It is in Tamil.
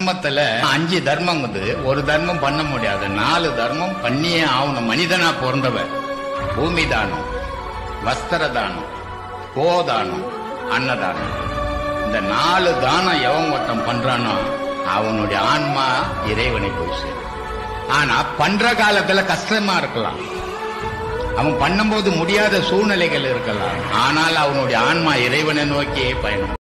தர்மத்துல அஞ்சு தர்மம் வந்து ஒரு தர்மம் பண்ண முடியாது நாலு தர்மம் பண்ணியே ஆகணும். மனிதனா பிறந்தவன் பூமி தானம் வஸ்திர தானம் கோதானம் அன்னதானம். இந்த நாலு தானம் எவன் ஒருத்தன் பண்றானோ அவனுடைய ஆன்மா இறைவனை போய் சேரும். ஆனா பண்ற காலத்துல கஷ்டமா இருக்கலாம். அவன் பண்ணும்போது முடியாத சூழ்நிலைகள் இருக்கலாம். ஆனால் அவனுடைய ஆன்மா இறைவனை நோக்கியே பயணம்.